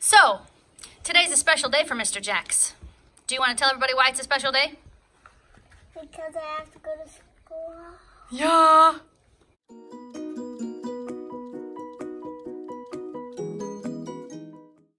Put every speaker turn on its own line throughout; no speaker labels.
So, today's a special day for Mr. Jax. Do you want to tell everybody why it's a special day?
Because I have to go to school.
Yeah.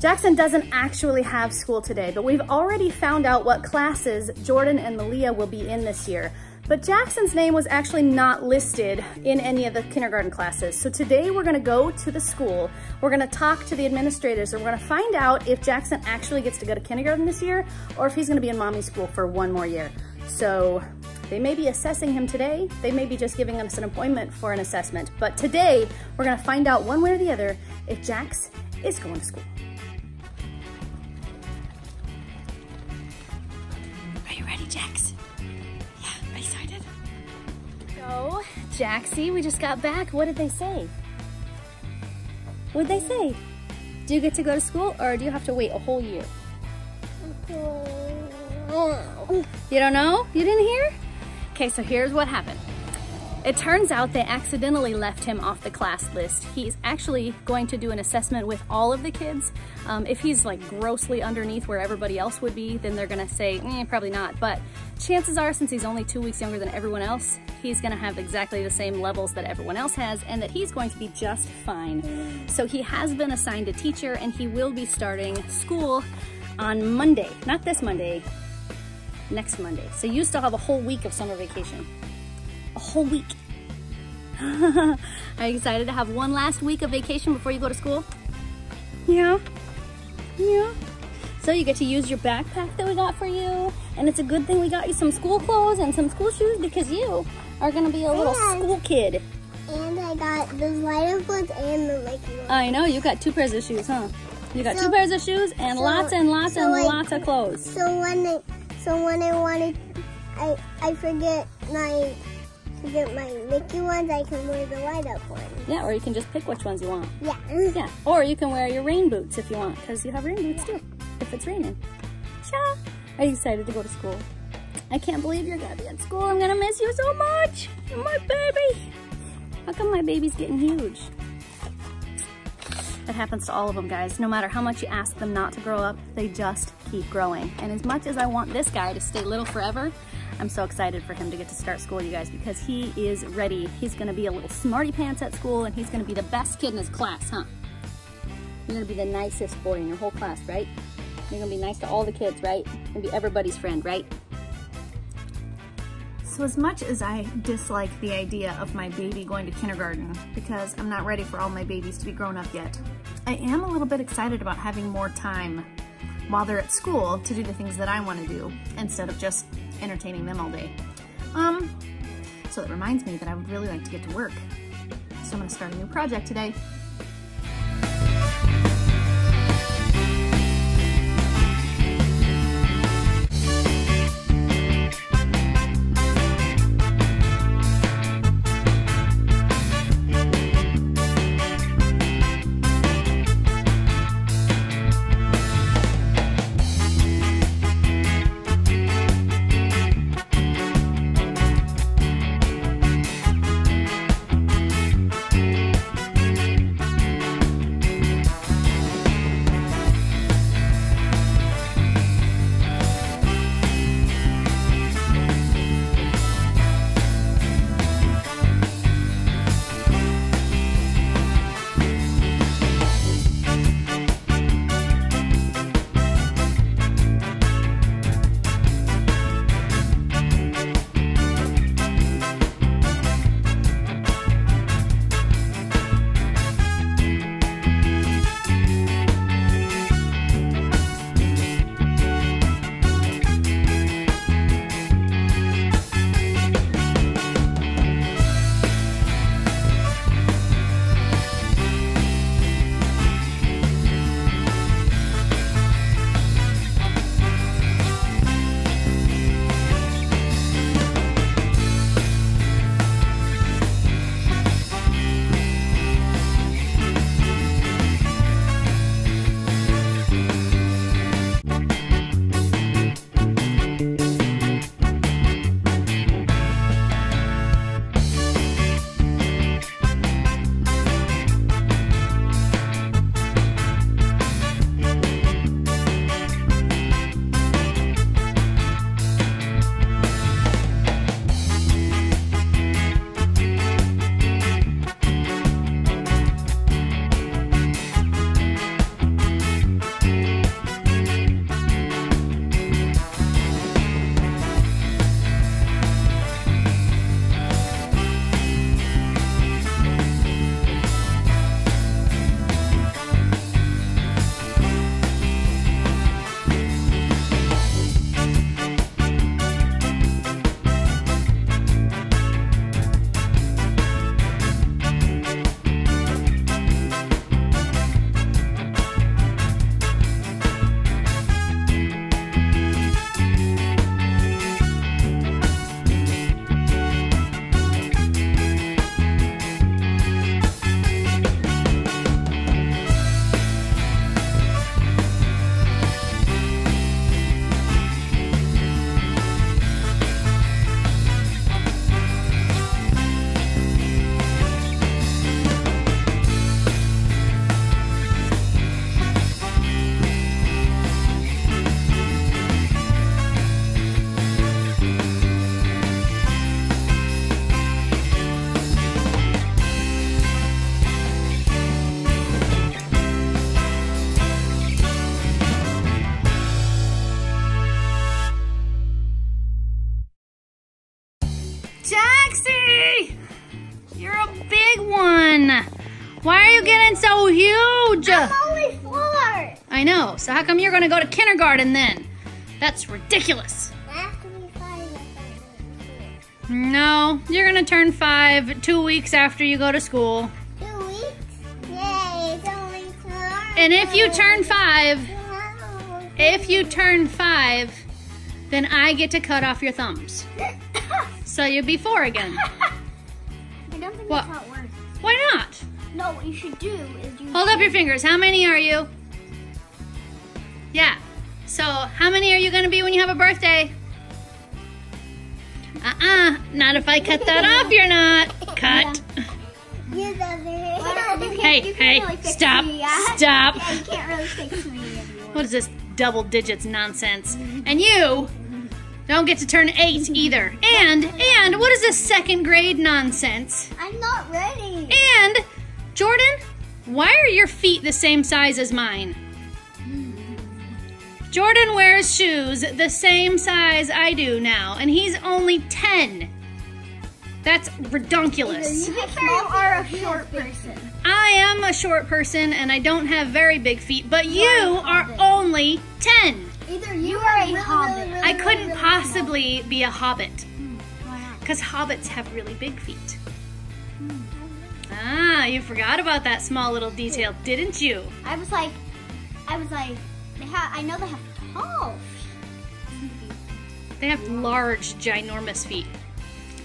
Jaxen doesn't actually have school today, but we've already found out what classes Jorden and Melia will be in this year. But Jaxen's name was actually not listed in any of the kindergarten classes. So today we're gonna go to the school, we're gonna talk to the administrators, and we're gonna find out if Jaxen actually gets to go to kindergarten this year or if he's gonna be in mommy school for one more year. So they may be assessing him today, they may be just giving us an appointment for an assessment. But today we're gonna find out one way or the other if Jax is going to school. Jaxie, we just got back. What did they say? What did they say? Do you get to go to school or do you have to wait a whole year? You don't know? You didn't hear? Okay, so here's what happened. It turns out they accidentally left him off the class list. He's actually going to do an assessment with all of the kids. Um, if he's like grossly underneath where everybody else would be, then they're gonna say, eh, probably not. But chances are, since he's only two weeks younger than everyone else, he's gonna have exactly the same levels that everyone else has and that he's going to be just fine. So he has been assigned a teacher and he will be starting school on Monday. Not this Monday, next Monday. So you still have a whole week of summer vacation a whole week. Are you excited to have one last week of vacation before you go to school? Yeah. Yeah. So you get to use your backpack that we got for you. And it's a good thing we got you some school clothes and some school shoes because you are going to be a little
And-
school kid.
And I got the lighter ones and the Mickey ones.
I know, you got two pairs of shoes, huh? You got
So-
two pairs of shoes and
so-
lots and lots
so
and
like-
lots of clothes.
So when I, so when I wanted, I I forget my forget my Mickey ones. I can wear the light up ones.
Yeah, or you can just pick which ones you want.
Yeah.
Yeah, or you can wear your rain boots if you want, because you have rain boots too, if it's raining. Sha! Are you excited to go to school? I can't believe you're gonna be at school. I'm gonna miss you so much. You're my baby. How come my baby's getting huge? That happens to all of them, guys. No matter how much you ask them not to grow up, they just keep growing. And as much as I want this guy to stay little forever, I'm so excited for him to get to start school, you guys, because he is ready. He's gonna be a little smarty pants at school and he's gonna be the best kid in his class, huh? You're gonna be the nicest boy in your whole class, right? You're gonna be nice to all the kids, right? You're gonna be everybody's friend, right? So as much as I dislike the idea of my baby going to kindergarten because I'm not ready for all my babies to be grown up yet, I am a little bit excited about having more time while they're at school to do the things that I want to do instead of just entertaining them all day. Um, so it reminds me that I would really like to get to work. So I'm gonna start a new project today. Pixie! You're a big one. Why are you getting so huge?
I'm only four.
I know. So how come you're going to go to kindergarten then? That's ridiculous. No, you're going to turn five two weeks after you go to school.
Two weeks? Yay, it's only four.
And if you turn five, if you turn five, then I get to cut off your thumbs. So you'll be four again.
I don't think
What?
that's how it works.
Why not?
No, what you should do is you.
Hold up your fingers. How many are you? Yeah. So how many are you gonna be when you have a birthday? Uh-uh. Not if I cut that off, you're not. Cut.
You doesn't.
Hey, hey, stop, stop.
Yeah, you can't really fix me anymore.
What is this double digits nonsense? Mm-hmm. And you don't get to turn eight either. And, and, what is this second grade nonsense?
I'm not ready.
And, Jorden, why are your feet the same size as mine? Jorden wears shoes the same size I do now, and he's only 10. That's redonkulous.
You are a short person.
I am a short person and I don't have very big feet, but you are only 10.
Either you are a hobbit.
I couldn't possibly be a hobbit because hobbits have really big feet. Ah, you forgot about that small little detail, didn't you?
I was like, I was like, they have. I know they have tall.
They have large, ginormous feet.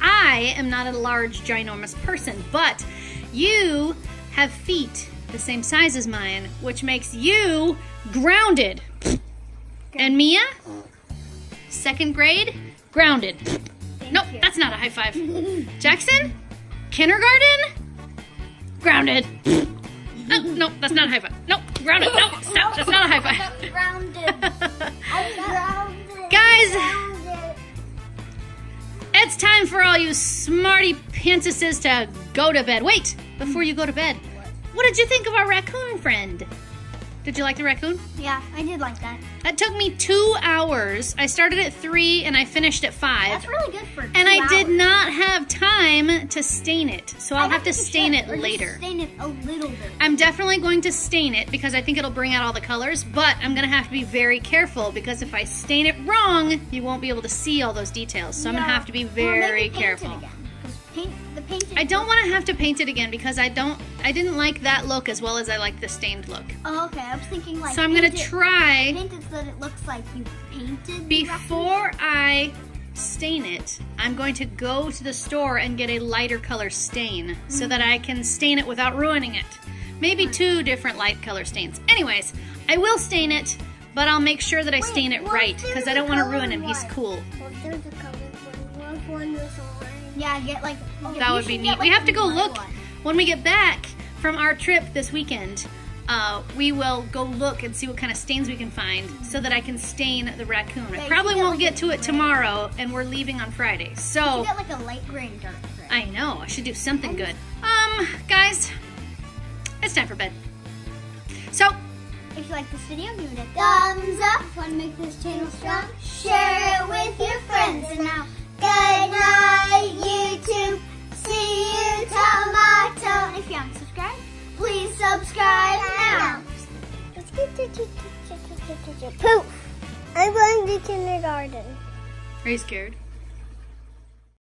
I am not a large, ginormous person, but you have feet the same size as mine, which makes you grounded. And Mia, second grade, grounded. Nope,
you.
that's not a high five. Jaxen, kindergarten, grounded. No, no, that's not a high five. Nope, grounded. No, stop. That's not a high five.
Grounded. I'm grounded.
Guys.
Grounded.
It's time for all you smarty pantsuses to go to bed. Wait, before you go to bed, what did you think of our raccoon friend? Did you like the raccoon?
Yeah, I did like that.
That took me two hours. I started at three and I finished at five.
That's really good for.
And I did not have time to stain it, so I'll
I
have to stain it later.
Stain it a little bit.
I'm definitely going to stain it because I think it'll bring out all the colors, but I'm going to have to be very careful because if I stain it wrong, you won't be able to see all those details. So I'm to have to be very
paint it
careful.
'Cause Paint painting.
I don't want to have to paint it again because I don't I didn't like that look as well as I like the stained look.
Oh, okay. I was thinking like.
So I'm going to
it-
try
Paint it so that it looks like you painted.
before I stain it, I'm going to go to the store and get a lighter color stain so that I can stain it without ruining it. Maybe two different light color stains. Anyways, I will stain it, but I'll make sure that I stain it right because I don't want to ruin him. He's
one?
cool.
What if there's a colored one? What if one was orange? Yeah, get like.
That would be neat.
get,
We have to go look
one.
when we get back from our trip this weekend. Uh, we will go look and see what kind of stains we can find so that I can stain the raccoon. I
Yeah, you
probably won't
like,
get to it tomorrow, and we're leaving on Friday.
You
So
get like a light gray and dark gray.
I know I should do something good. Um, guys, it's time for bed. So
If you like this video, give it a thumbs up. Want to make this channel strong? Share it with your friends. And now, Poof! I'm going to kindergarten.
are you scared?